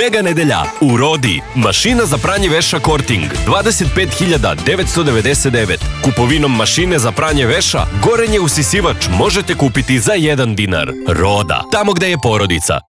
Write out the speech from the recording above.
Mega nedelja u Rodi. Mašina za pranje veša Korting 25.999. Kupovinom mašine za pranje veša gorenje usisivač možete kupiti za 1 dinar. Roda, tamo gde je porodica.